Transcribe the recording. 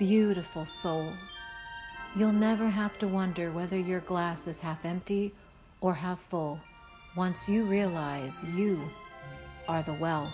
beautiful soul. You'll never have to wonder whether your glass is half empty or half full once you realize you are the well.